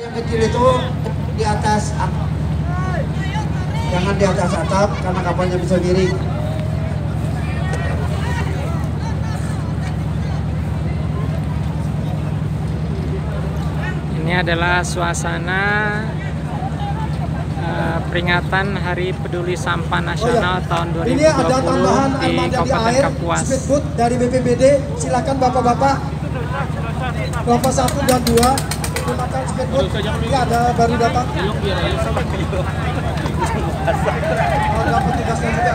Yang kecil itu di atas atap. Jangan di atas atap karena kapalnya bisa miring. Ini adalah suasana uh, peringatan Hari Peduli Sampah Nasional oh, iya. tahun 2020 Ini ada tambahan di Kabupaten air, Kapuas. Speedboat dari BPBD, silakan Bapak-bapak. Bapak satu, dan dua memakai skateboard ini ada baru datang. Oh, dapat tugasnya ya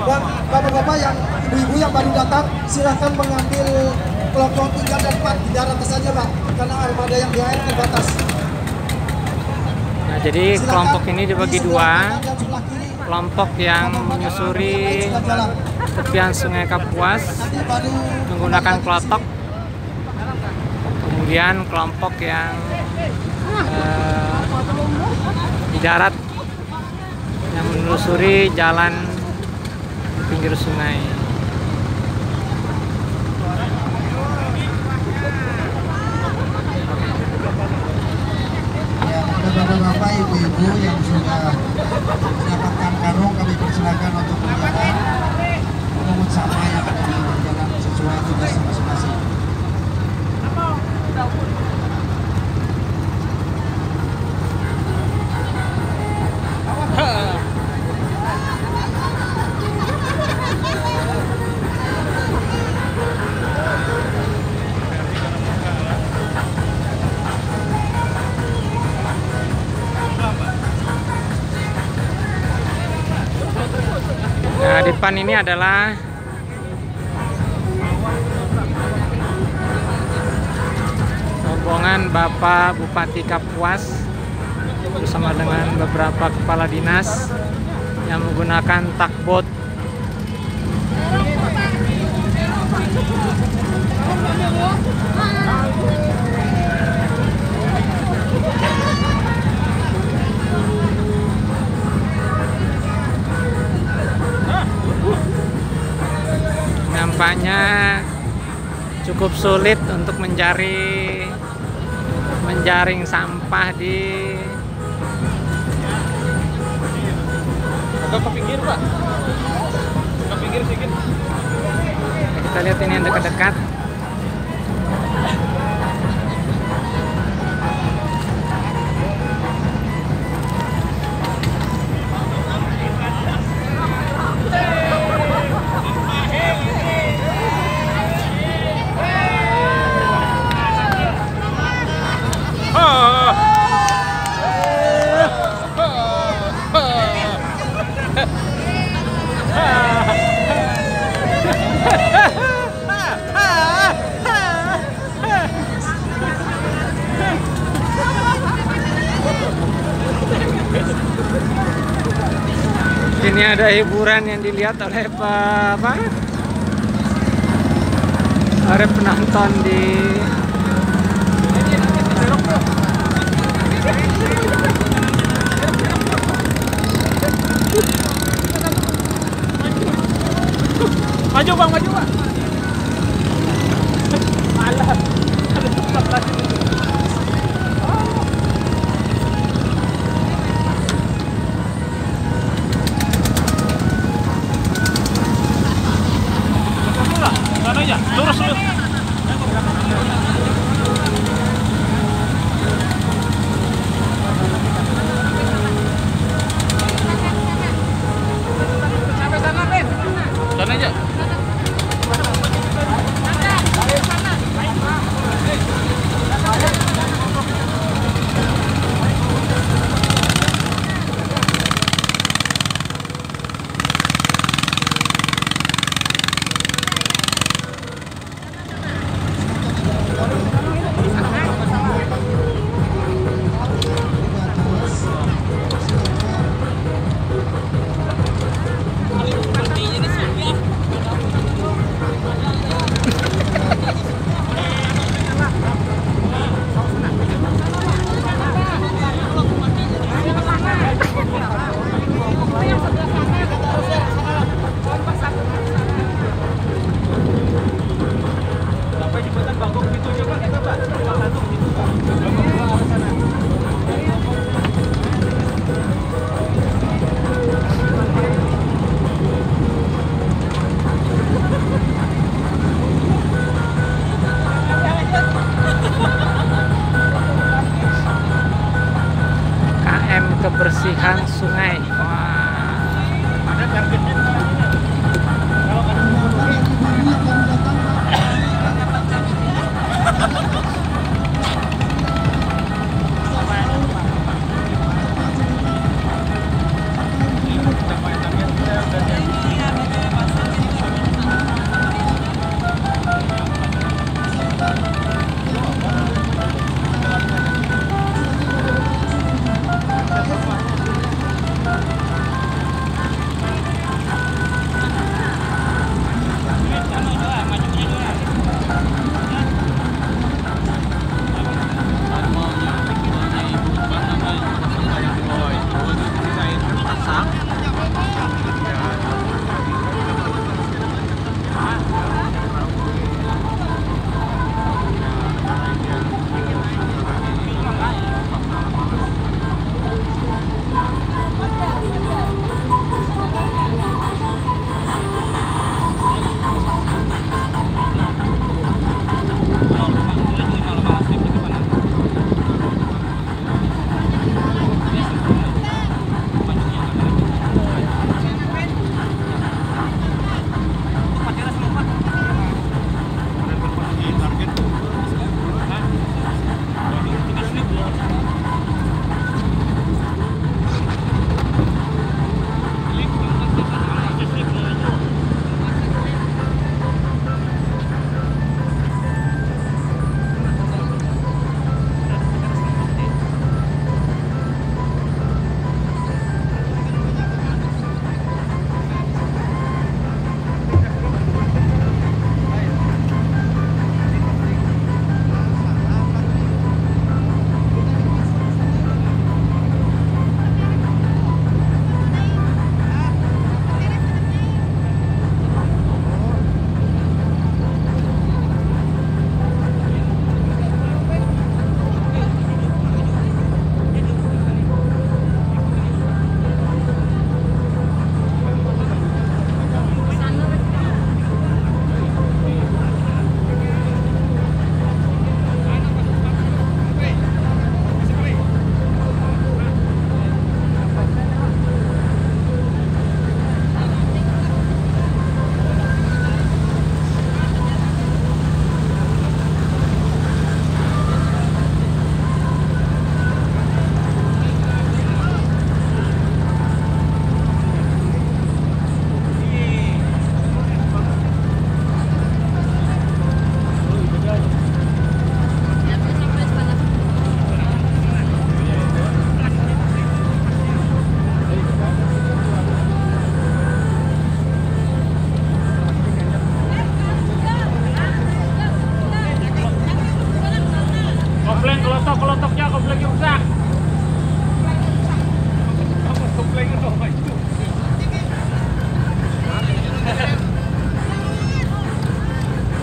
dan bapak-bapak yang ibu-ibu yang baru datang silahkan mengambil kelompok 3 dan 4 di darat saja pak. Karena armada yang di air terbatas. Nah jadi silahkan kelompok ini dibagi dua. kelompok yang menyusuri tepian sungai Kapuas menggunakan kelotok Kemudian kelompok yang eh, di darat yang menelusuri jalan di pinggir sungai. Bapak-bapak, ibu-ibu yang sudah Nah, di depan ini adalah rombongan Bapak Bupati Kapuas bersama dengan beberapa kepala dinas yang menggunakan takbot nampaknya cukup sulit untuk mencari menjaring sampah di Agak ke pinggir, Pak. Ke pinggir sedikit. kita lihat ini yang dekat-dekat ini ada hiburan yang dilihat oleh pa- apa? Oleh penonton di Maju, Bang, maju, Pak. M kebersihan sungai. Wah.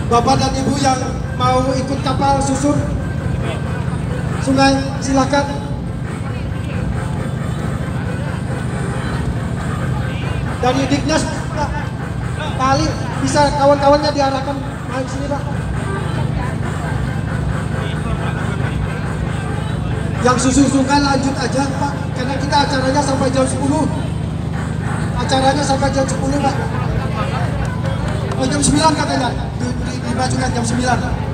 Bapak dan Ibu yang mau ikut kapal susur sungai silakan. Dari Dignas Pak, Ali bisa kawan-kawannya diarahkan main sini Pak. Yang susur sungai lanjut aja Pak, karena kita acaranya sampai jam 10. Acaranya sampai jam 10 Pak. Oh jam 9 katanya, dimajukan jam 9.